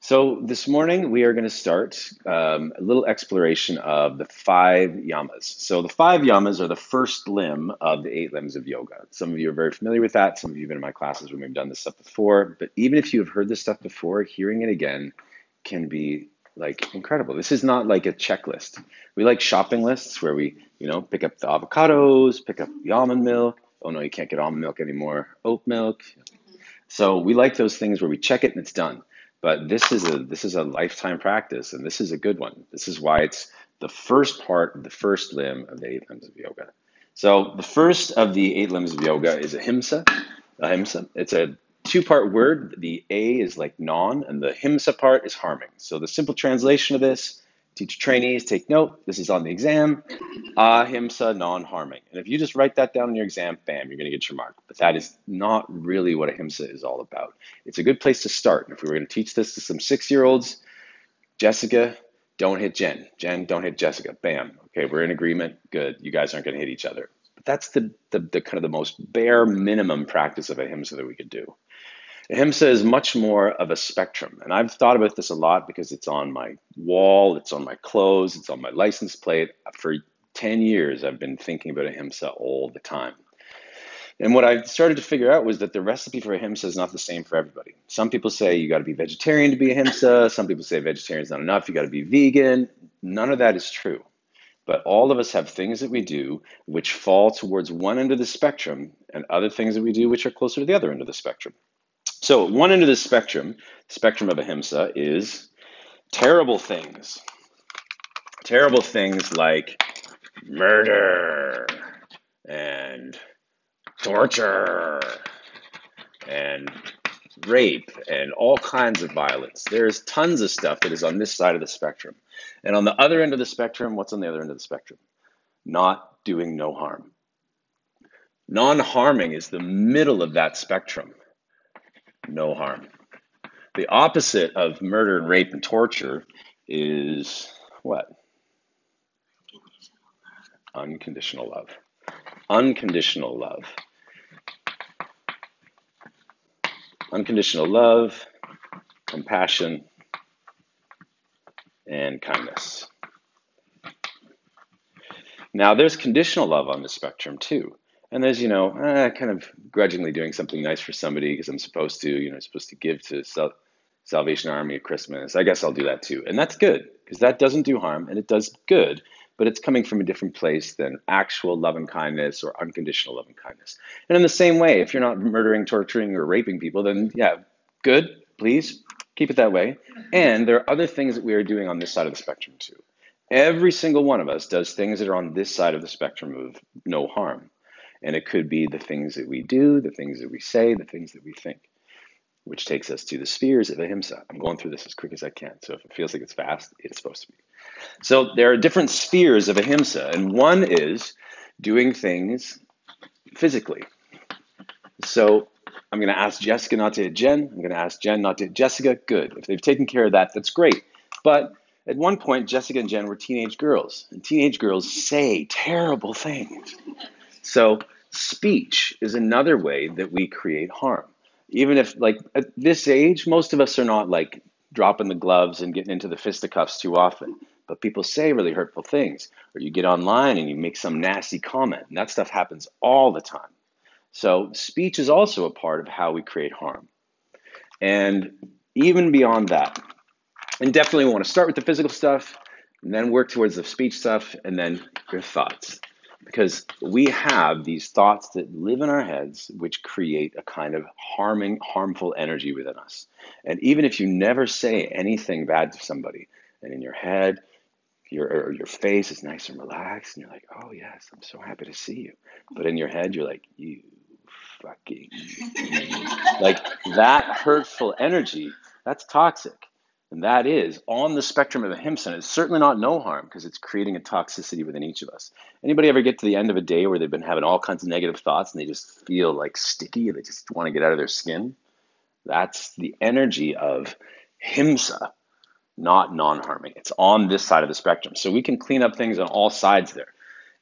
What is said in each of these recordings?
So this morning we are going to start um, a little exploration of the five yamas. So the five yamas are the first limb of the eight limbs of yoga. Some of you are very familiar with that. Some of you have been in my classes when we've done this stuff before. But even if you have heard this stuff before, hearing it again can be like incredible. This is not like a checklist. We like shopping lists where we, you know, pick up the avocados, pick up the almond milk. Oh no, you can't get almond milk anymore. Oat milk. So we like those things where we check it and it's done. But this is a this is a lifetime practice, and this is a good one. This is why it's the first part of the first limb of the eight limbs of yoga. So the first of the eight limbs of yoga is ahimsa. Ahimsa. It's a two-part word. The A is like non, and the himsa part is harming. So the simple translation of this Teacher trainees, take note. This is on the exam. Ahimsa, non-harming. And if you just write that down in your exam, bam, you're going to get your mark. But that is not really what ahimsa is all about. It's a good place to start. And if we were going to teach this to some six-year-olds, Jessica, don't hit Jen. Jen, don't hit Jessica. Bam. Okay, we're in agreement. Good. You guys aren't going to hit each other. But that's the, the, the kind of the most bare minimum practice of ahimsa that we could do. Ahimsa is much more of a spectrum. And I've thought about this a lot because it's on my wall, it's on my clothes, it's on my license plate. For 10 years, I've been thinking about ahimsa all the time. And what I started to figure out was that the recipe for ahimsa is not the same for everybody. Some people say you got to be vegetarian to be ahimsa. Some people say vegetarian is not enough. You got to be vegan. None of that is true. But all of us have things that we do which fall towards one end of the spectrum and other things that we do which are closer to the other end of the spectrum. So one end of the spectrum, spectrum of ahimsa, is terrible things. Terrible things like murder and torture and rape and all kinds of violence. There's tons of stuff that is on this side of the spectrum. And on the other end of the spectrum, what's on the other end of the spectrum? Not doing no harm. Non harming is the middle of that spectrum no harm. The opposite of murder and rape and torture is what? Unconditional love. Unconditional love. Unconditional love, compassion, and kindness. Now, there's conditional love on the spectrum too. And there's, you know, eh, kind of grudgingly doing something nice for somebody because I'm supposed to, you know, supposed to give to Sal- Salvation Army at Christmas. I guess I'll do that too. And that's good because that doesn't do harm and it does good, but it's coming from a different place than actual love and kindness or unconditional love and kindness. And in the same way, if you're not murdering, torturing, or raping people, then yeah, good, please keep it that way. And there are other things that we are doing on this side of the spectrum too. Every single one of us does things that are on this side of the spectrum of no harm. And it could be the things that we do, the things that we say, the things that we think, which takes us to the spheres of ahimsa. I'm going through this as quick as I can. So if it feels like it's fast, it's supposed to be. So there are different spheres of ahimsa, and one is doing things physically. So I'm going to ask Jessica not to hit Jen. I'm going to ask Jen not to hit Jessica. Good. If they've taken care of that, that's great. But at one point, Jessica and Jen were teenage girls, and teenage girls say terrible things. So speech is another way that we create harm. Even if, like, at this age, most of us are not like dropping the gloves and getting into the fisticuffs too often. But people say really hurtful things, or you get online and you make some nasty comment, and that stuff happens all the time. So, speech is also a part of how we create harm. And even beyond that, and definitely want to start with the physical stuff, and then work towards the speech stuff, and then your thoughts because we have these thoughts that live in our heads which create a kind of harming harmful energy within us. And even if you never say anything bad to somebody and in your head your your face is nice and relaxed and you're like oh yes i'm so happy to see you. But in your head you're like you fucking like that hurtful energy that's toxic and that is on the spectrum of ahimsa. It's certainly not no harm because it's creating a toxicity within each of us. Anybody ever get to the end of a day where they've been having all kinds of negative thoughts and they just feel like sticky and they just want to get out of their skin? That's the energy of himsa, not non harming. It's on this side of the spectrum. So we can clean up things on all sides there.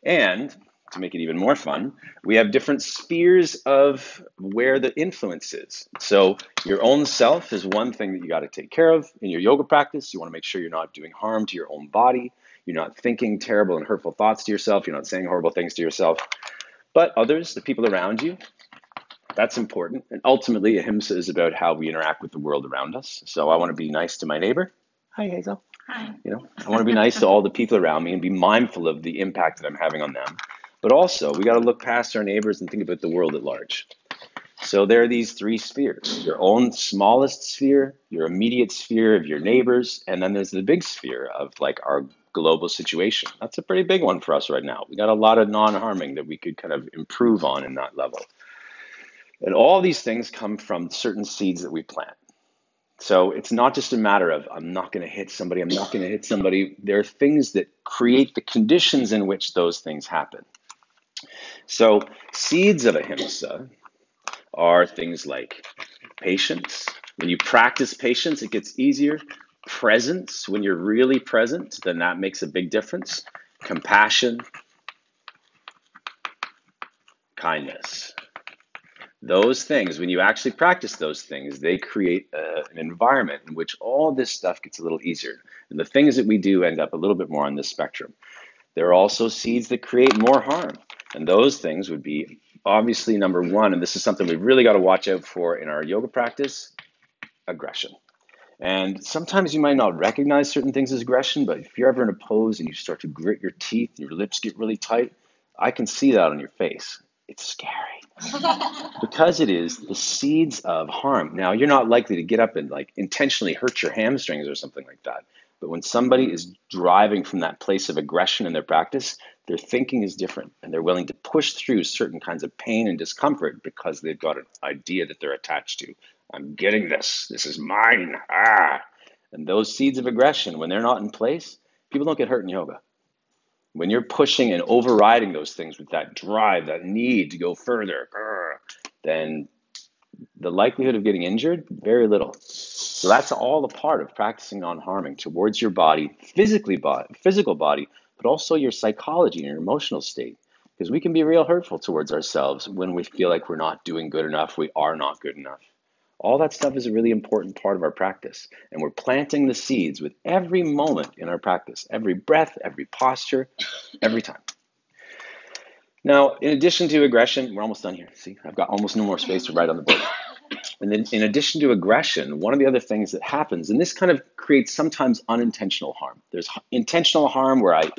And to make it even more fun, we have different spheres of where the influence is. So, your own self is one thing that you got to take care of in your yoga practice. You want to make sure you're not doing harm to your own body. You're not thinking terrible and hurtful thoughts to yourself. You're not saying horrible things to yourself. But others, the people around you, that's important. And ultimately, ahimsa is about how we interact with the world around us. So I want to be nice to my neighbor. Hi, Hazel. Hi. You know, I want to be nice to all the people around me and be mindful of the impact that I'm having on them. But also, we got to look past our neighbors and think about the world at large. So there are these three spheres your own smallest sphere, your immediate sphere of your neighbors, and then there's the big sphere of like our global situation. That's a pretty big one for us right now. We got a lot of non harming that we could kind of improve on in that level. And all these things come from certain seeds that we plant. So it's not just a matter of I'm not going to hit somebody, I'm not going to hit somebody. There are things that create the conditions in which those things happen. So, seeds of ahimsa are things like patience. When you practice patience, it gets easier. Presence, when you're really present, then that makes a big difference. Compassion, kindness. Those things, when you actually practice those things, they create a, an environment in which all this stuff gets a little easier. And the things that we do end up a little bit more on this spectrum. There are also seeds that create more harm. And those things would be obviously number one, and this is something we've really got to watch out for in our yoga practice aggression. And sometimes you might not recognize certain things as aggression, but if you're ever in a pose and you start to grit your teeth and your lips get really tight, I can see that on your face. It's scary because it is the seeds of harm. Now, you're not likely to get up and like intentionally hurt your hamstrings or something like that. But when somebody is driving from that place of aggression in their practice, their thinking is different and they're willing to push through certain kinds of pain and discomfort because they've got an idea that they're attached to. I'm getting this. This is mine. Ah. And those seeds of aggression, when they're not in place, people don't get hurt in yoga. When you're pushing and overriding those things with that drive, that need to go further, then the likelihood of getting injured, very little. So that's all a part of practicing non-harming towards your body, physically body, physical body, but also your psychology and your emotional state. Because we can be real hurtful towards ourselves when we feel like we're not doing good enough, we are not good enough. All that stuff is a really important part of our practice. And we're planting the seeds with every moment in our practice, every breath, every posture, every time. Now, in addition to aggression, we're almost done here. See, I've got almost no more space to write on the board. And then, in addition to aggression, one of the other things that happens, and this kind of creates sometimes unintentional harm. There's intentional harm where I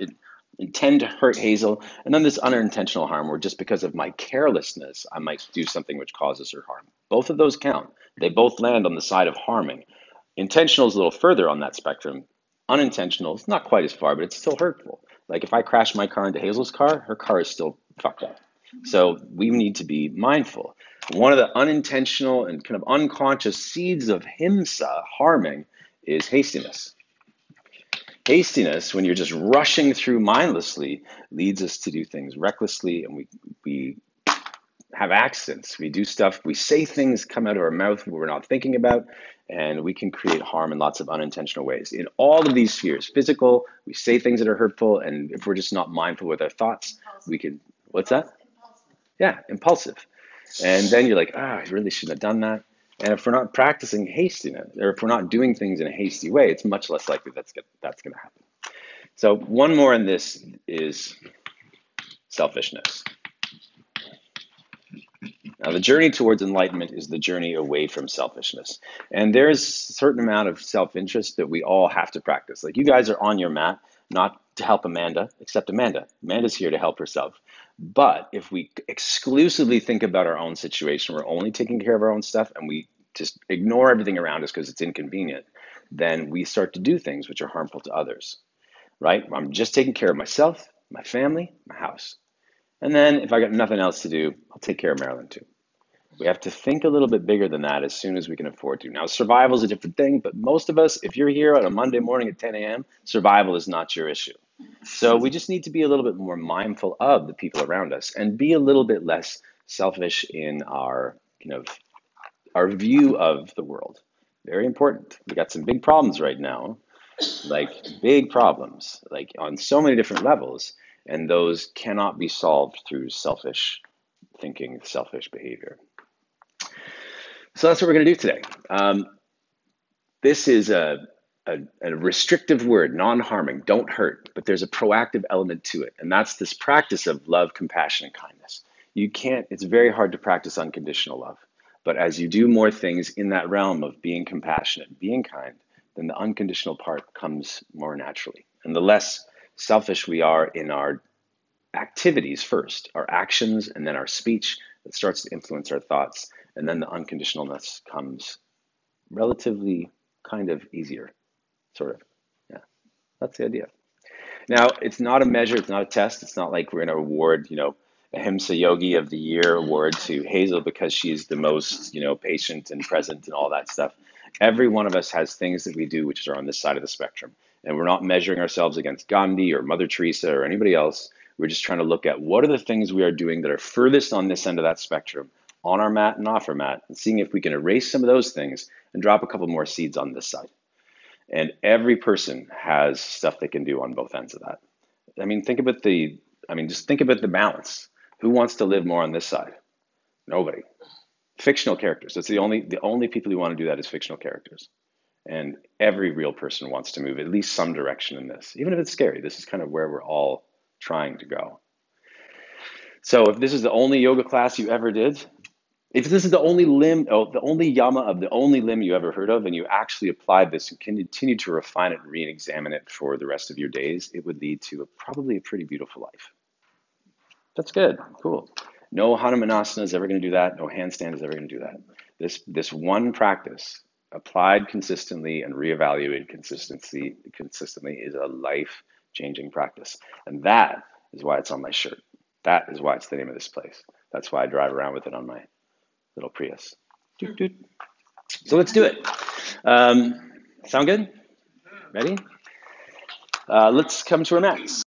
intend to hurt Hazel, and then there's unintentional harm where just because of my carelessness, I might do something which causes her harm. Both of those count. They both land on the side of harming. Intentional is a little further on that spectrum. Unintentional is not quite as far, but it's still hurtful. Like if I crash my car into Hazel's car, her car is still fucked up. So we need to be mindful. One of the unintentional and kind of unconscious seeds of himsa, harming, is hastiness. Hastiness, when you're just rushing through mindlessly, leads us to do things recklessly and we, we have accidents. We do stuff, we say things come out of our mouth we're not thinking about, and we can create harm in lots of unintentional ways. In all of these spheres, physical, we say things that are hurtful, and if we're just not mindful with our thoughts, we can, what's that? Yeah, impulsive. And then you're like, ah, I really shouldn't have done that. And if we're not practicing hastiness, or if we're not doing things in a hasty way, it's much less likely that's gonna, that's going to happen. So one more in this is selfishness. Now, the journey towards enlightenment is the journey away from selfishness. And there's a certain amount of self interest that we all have to practice. Like, you guys are on your mat, not to help Amanda, except Amanda. Amanda's here to help herself. But if we exclusively think about our own situation, we're only taking care of our own stuff, and we just ignore everything around us because it's inconvenient, then we start to do things which are harmful to others, right? I'm just taking care of myself, my family, my house. And then if I got nothing else to do, I'll take care of Maryland too. We have to think a little bit bigger than that as soon as we can afford to. Now, survival is a different thing, but most of us, if you're here on a Monday morning at 10 a.m., survival is not your issue. So we just need to be a little bit more mindful of the people around us and be a little bit less selfish in our you know our view of the world. Very important. We got some big problems right now, like big problems, like on so many different levels. And those cannot be solved through selfish thinking, selfish behavior. So that's what we're going to do today. Um, this is a, a, a restrictive word, non harming, don't hurt, but there's a proactive element to it. And that's this practice of love, compassion, and kindness. You can't, it's very hard to practice unconditional love. But as you do more things in that realm of being compassionate, being kind, then the unconditional part comes more naturally. And the less selfish we are in our activities first, our actions, and then our speech that starts to influence our thoughts. And then the unconditionalness comes relatively kind of easier, sort of. Yeah, that's the idea. Now, it's not a measure, it's not a test. It's not like we're going to award, you know, a Ahimsa Yogi of the Year award to Hazel because she's the most, you know, patient and present and all that stuff. Every one of us has things that we do which are on this side of the spectrum. And we're not measuring ourselves against Gandhi or Mother Teresa or anybody else. We're just trying to look at what are the things we are doing that are furthest on this end of that spectrum, on our mat and off our mat, and seeing if we can erase some of those things and drop a couple more seeds on this side. And every person has stuff they can do on both ends of that. I mean, think about the, I mean, just think about the balance. Who wants to live more on this side? Nobody. Fictional characters. That's the only the only people who want to do that is fictional characters. And every real person wants to move at least some direction in this, even if it's scary. This is kind of where we're all trying to go. So if this is the only yoga class you ever did, if this is the only limb, oh, the only yama of the only limb you ever heard of, and you actually applied this and continue to refine it and re-examine it for the rest of your days, it would lead to a, probably a pretty beautiful life. That's good. Cool. No Hanumanasana is ever going to do that. No handstand is ever going to do that. This this one practice applied consistently and reevaluated consistency consistently is a life changing practice, and that is why it's on my shirt. That is why it's the name of this place. That's why I drive around with it on my little Prius. Doot, doot. So let's do it. Um, sound good? Ready? Uh, let's come to our mats.